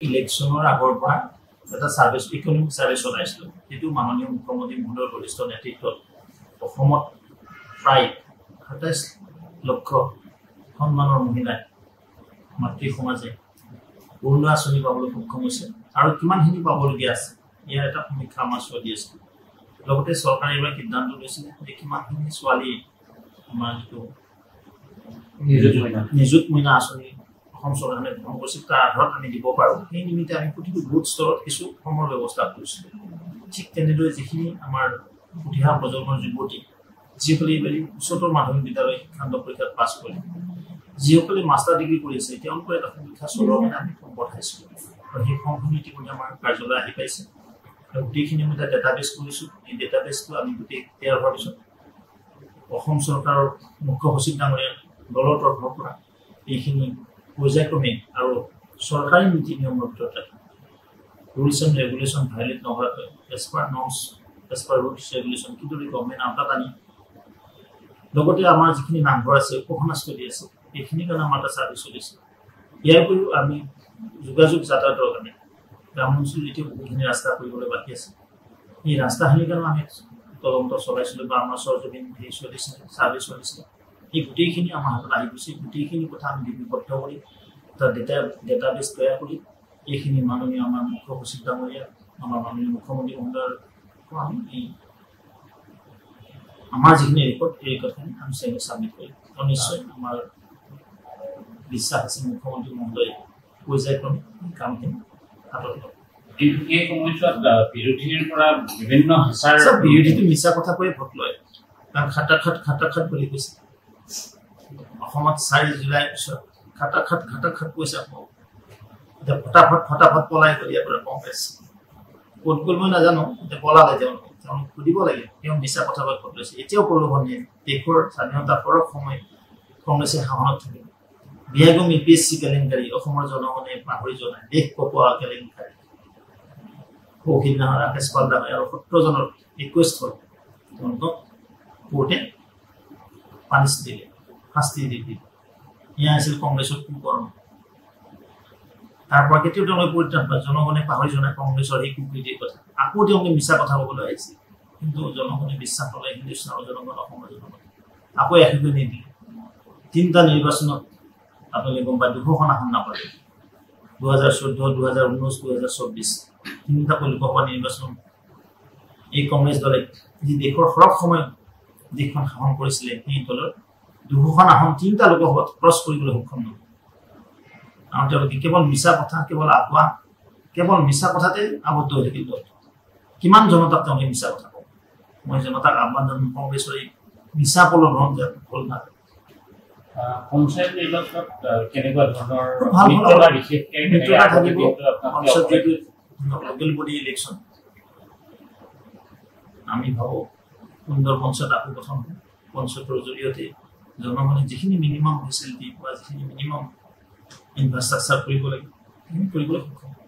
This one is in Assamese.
ইলেকশ্যনৰ আগৰ পৰা এটা ছাৰ্ভিচ ইকনমিক ছাৰ্ভে চলাইছিলোঁ যিটো মাননীয় মুখ্যমন্ত্ৰী মহোদয়ৰ বৰিষ্ঠ নেতৃত্বত অসমত প্ৰায় সাতাইছ লক্ষ সন্মানৰ মহিলাই মাতৃ সমাজে অৰুণোদয় আঁচনি পাবলৈ সক্ষম হৈছে আৰু কিমানখিনি পাবলগীয়া আছে ইয়াৰ এটা সমীক্ষা আমাৰ চলি আছে। লগতে চৰকাৰে এইবাৰ সিদ্ধান্ত লৈছিলে যে কিমানখিনি ছোৱালী আমাৰ যিটো নিযুত মইনা আঁচনি অসম চৰকাৰে কৰিছিল তাৰ আধাৰত আমি দিব পাৰোঁ। সেই নিমিত্তে আমি প্ৰতিটো বুথ স্তৰত কিছু সমৰ ব্যৱস্থা কৰিছিলোঁ। ঠিক তেনেদৰে যিখিনি আমাৰ উঠি অহা প্ৰজন্মৰ যুৱতী যিসকলে এইবাৰ উচ্চতৰ মাধ্যমিক বিদ্যালয় শিক্ষান্ত পৰীক্ষাত পাছ কৰিলে যিসকলে মাষ্টাৰ ডিগ্ৰী কৰি আছে তেওঁলোকৰ এটা সমীক্ষা চলোৱাৰ মানে আমি ফৰ্ম পঠাইছিলোঁ আৰু সেই ফৰ্মখিনি ইতিমধ্যে আমাৰ কাৰ্যালয় আহি পাইছে। আৰু গোটেইখিনি আমি এটা ডেটাবেছ কৰিছোঁ এই ডেটাবেছটো আমি গোটেই তৈয়াৰ হোৱাৰ পিছত অসম চৰকাৰৰ মুখ্য সচিব ডাঙৰীয়া দলৰ তৰফৰ পৰা এইখিনি পৰ্যায়ক্ৰমে আৰু চৰকাৰী নীতি নিয়মৰ ভিতৰত ৰাখি ৰুলছ এণ্ড ৰেগুলেশ্যন ভাইলেট নকৰাকৈ as per norms as per rules regulation কিদৰে গভমেণ্ট আওতাত আনি। লগতে আমাৰ যিখিনি নামঘৰ আছে উপাসনাস্থলী আছে এইখিনিৰ কাৰণে আমাৰ এটা চাৰ্ভিছ চলিছে। ইয়াৰ উপৰিও আমি যোগাযোগ যাতায়াতৰ কাৰণে গ্ৰামাঞ্চল এতিয়া বহুখিনি ৰাস্তা কৰিবলৈ বাকী আছে। এই ৰাস্তাখিনিৰ কাৰণে আমি তদন্ত চলাইছিলোঁ বা আমাৰ চৰজমিন হেৰি চলিছিলে চাৰ্ভিছ চলিছিলে এই গোটেইখিনি আমাৰ হাতত আহি গৈছে। গোটেইখিনি কথা আমি লিপিবদ্ধ কৰি এটা ডেটা ডেটাবেছ তৈয়াৰ কৰি এইখিনি মাননীয় আমাৰ মুখ্য সচিব ডাঙৰীয়া আমাৰ মাননীয় মুখ্যমন্ত্ৰী মহোদয়ৰ আমি এই আমাৰ যিখিনি ৰেকৰ্ড এই ৰেকৰ্ডখিনি আমি চাই ছাবমিট কৰিম। আৰু নিশ্চয় আমাৰ বিশ্বাস আছে মুখ্যমন্ত্ৰী মহোদয়ে পৰ্যায়ক্ৰমে এই কামখিনি হাতত ল'ব কিন্তু এই সময়ছোৱাত বিৰোধীৰ পৰা বিভিন্ন বিৰোধীটো মিছা কথা কৈয়ে ভোট লয়। কাৰণ খাটাখাট খাটাখাট বুলি কৈছে। অসমত চাৰি জুলাইৰ পিছত খাটাখাট কৈছে আকৌ। এতিয়া ফটাফট ফটাফট পলাই গ'ল ইয়াৰ পৰা কংগ্ৰেছ। ক'ত গ'ল মই নাজানো এতিয়া পলালে তেওঁলোক। তেওঁলোক সুধিব লাগে তেওঁ মিছা কথা কৈ ভোট লৈছে এতিয়াও প্ৰলোভন দিয়ে দেশৰ স্বাধীনতা পৰক সময় কংগ্ৰেছে শাসনত থাকিব। বিয়াগম ইউ পি এছ চি কেলেংকাৰী অসমৰ জনগণে পাহৰি যোৱা নাই। দেশ কপোৱা কেলেংকাৰী। সৌখিনাহৰ ৰাকেশ পাল্ডা হয় আৰু সত্ৰজনৰ একৈছ থল তেওঁলোকক কোৰ্টে পানিছ দিলে শাস্তি দি দিলে। এয়া আছিল কংগ্ৰেছৰ কুকৰ্ম। তাৰ পৰা কেতিয়াও তেওঁলোকে পৰিত্ৰাণ পায়। জনগণে পাহৰি যোৱা নাই কংগ্ৰেছৰ সেই কুকৃতিৰ কথা। আকৌ তেওঁলোকে মিছা কথা ক'বলৈ আহিছিল কিন্তু জনগণে বিশ্বাস ল'লে হিন্দুস্তানৰ জনগণ অসমৰ জনগণ। আকৌ এশিকৈ নিদিলে তিনিটা নিৰ্বাচনত আপোনালোকে গম পায় দুশখন আসন নাপালে। দুহেজাৰ চৈধ্য দুহেজাৰ ঊনৈছ দুহেজাৰ চৌব্বিছ তিনিটা লোকসভা নিৰ্বাচন। এই কংগ্ৰেছ দলে যি দেশৰ সৰহ সময়ত দেশখন শাসন কৰিছিলে সেই দলৰ দুশখন আসন তিনিটা লোকসভাত ক্ৰছ কৰিবলৈ সক্ষম নহ'ল। আৰু তেওঁলোকে কেৱল মিছা কথা কেৱল আগুৱা কেৱল মিছা কথাতে আবদ্ধ হৈ থাকিল দলটো। কিমান জনতাক তেওঁলোকে মিছা কথা কওঁ মই জনতাক আহ্বান জনাম কংগ্ৰেছৰ এই মিছা প্ৰলোভন যে ভুল নাথাকে পঞ্চায়ত নিৰ্বাচনত কেনেকুৱা ধৰণৰ ভাল ফলাফল। মিত্ৰতা থাকিব। আপোনালোকে পঞ্চায়ত যিটো লোকেল বডি ইলেকশ্যন। আমি ভাবোঁ সুন্দৰ পঞ্চায়ত আকৌ হ'ব পঞ্চায়তৰ জৰিয়তে জনগণে যিখিনি মিনিমাম ফেচিলিটি বা যিখিনি মিনিমাম ইনফ্ৰাষ্ট্ৰাকচাৰ কৰিব লাগে সেইখিনি কৰিবলৈ সক্ষম হ'ব